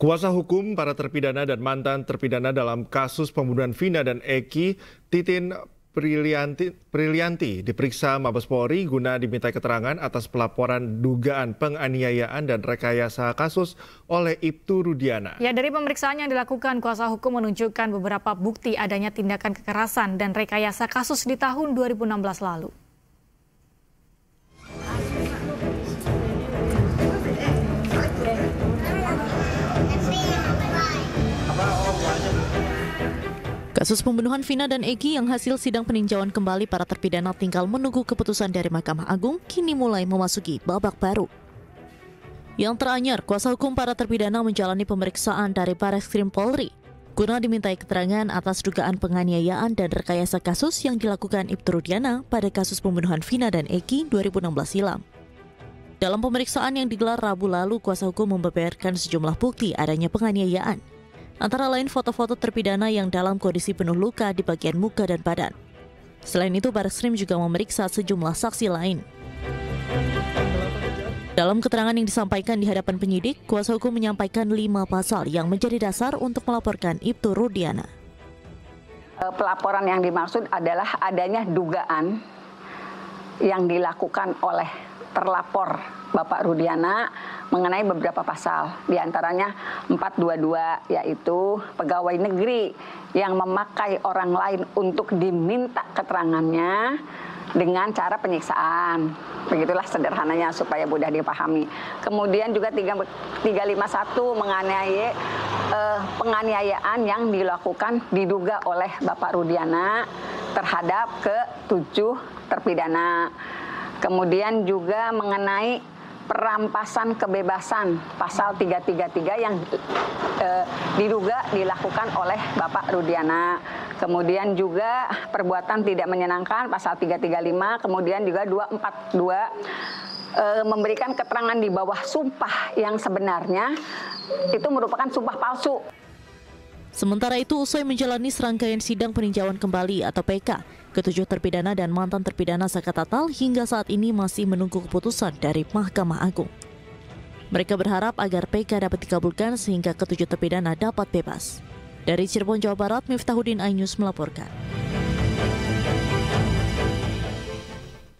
Kuasa hukum para terpidana dan mantan terpidana dalam kasus pembunuhan Vina dan Eki, Titin Prilianti, Prilianti diperiksa Mabes Polri guna diminta keterangan atas pelaporan dugaan penganiayaan dan rekayasa kasus oleh Ibtu Rudiana. Ya, dari pemeriksaan yang dilakukan, kuasa hukum menunjukkan beberapa bukti adanya tindakan kekerasan dan rekayasa kasus di tahun 2016 lalu. Kasus pembunuhan Vina dan Egi yang hasil sidang peninjauan kembali para terpidana tinggal menunggu keputusan dari Mahkamah Agung kini mulai memasuki babak baru. Yang teranyar, kuasa hukum para terpidana menjalani pemeriksaan dari Baris Krim Polri guna dimintai keterangan atas dugaan penganiayaan dan rekayasa kasus yang dilakukan Ibtu Rudiana pada kasus pembunuhan Vina dan Eki 2016 silam. Dalam pemeriksaan yang digelar Rabu lalu, kuasa hukum membeberkan sejumlah bukti adanya penganiayaan antara lain foto-foto terpidana yang dalam kondisi penuh luka di bagian muka dan badan. Selain itu, Barreskrim juga memeriksa sejumlah saksi lain. Dalam keterangan yang disampaikan di hadapan penyidik, kuasa hukum menyampaikan lima pasal yang menjadi dasar untuk melaporkan Ibtu Rudiana. Eh, pelaporan yang dimaksud adalah adanya dugaan yang dilakukan oleh terlapor Bapak Rudiana mengenai beberapa pasal, di antaranya 422 yaitu pegawai negeri yang memakai orang lain untuk diminta keterangannya dengan cara penyiksaan. Begitulah sederhananya supaya mudah dipahami. Kemudian juga 351 menganiaya eh, penganiayaan yang dilakukan diduga oleh Bapak Rudiana terhadap ke tujuh terpidana. Kemudian juga mengenai perampasan kebebasan pasal 333 yang eh, diduga dilakukan oleh Bapak Rudiana. Kemudian juga perbuatan tidak menyenangkan pasal 335, kemudian juga 242 eh, memberikan keterangan di bawah sumpah yang sebenarnya itu merupakan sumpah palsu. Sementara itu, usai menjalani serangkaian sidang peninjauan kembali atau PK, ketujuh terpidana dan mantan terpidana Sakatatal hingga saat ini masih menunggu keputusan dari Mahkamah Agung. Mereka berharap agar PK dapat dikabulkan sehingga ketujuh terpidana dapat bebas. Dari Cirebon, Jawa Barat, Miftahudin Ainus melaporkan.